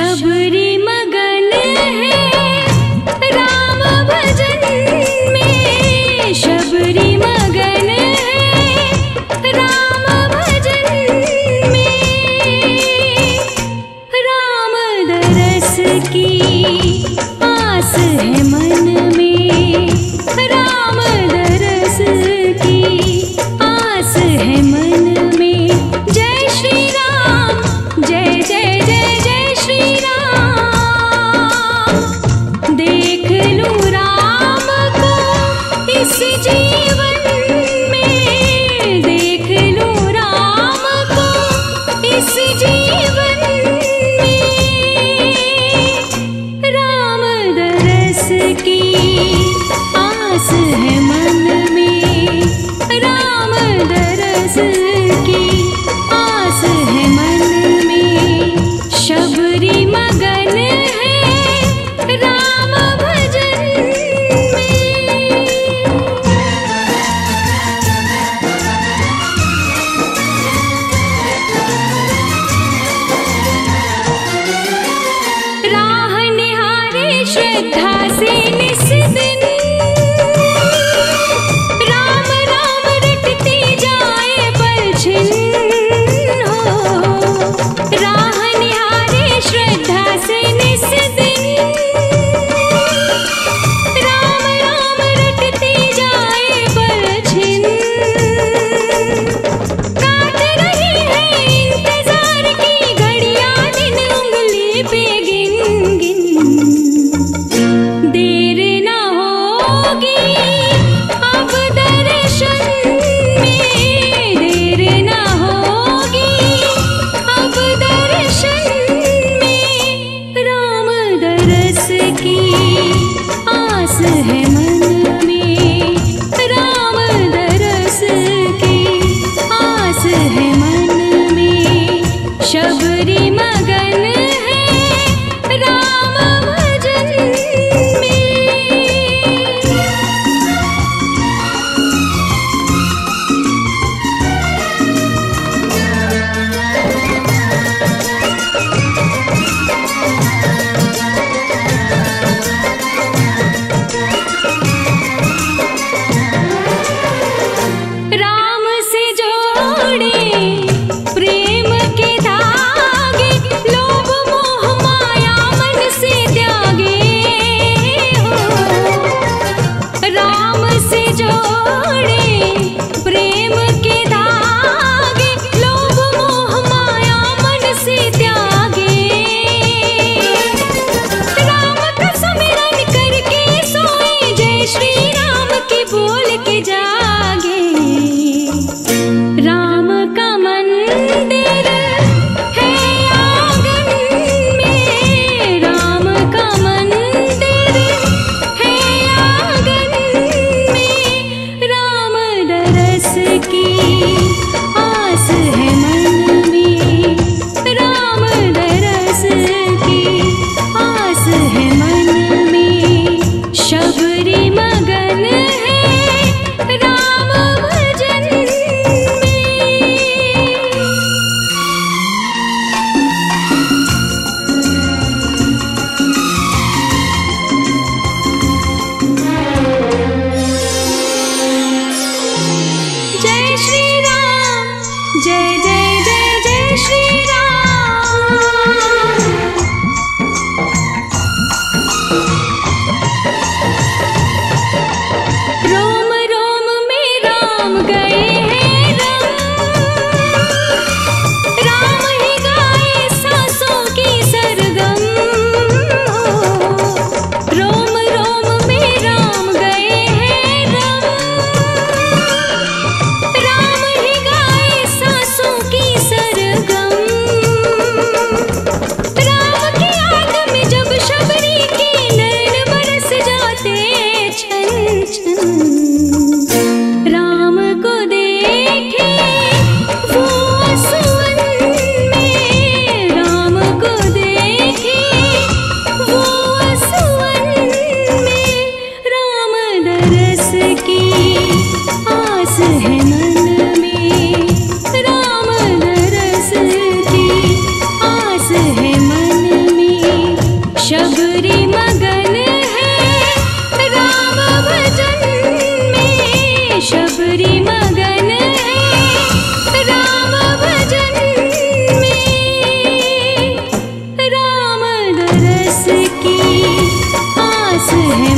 शब शबरी मगन राम भजन में राम दरस की आस है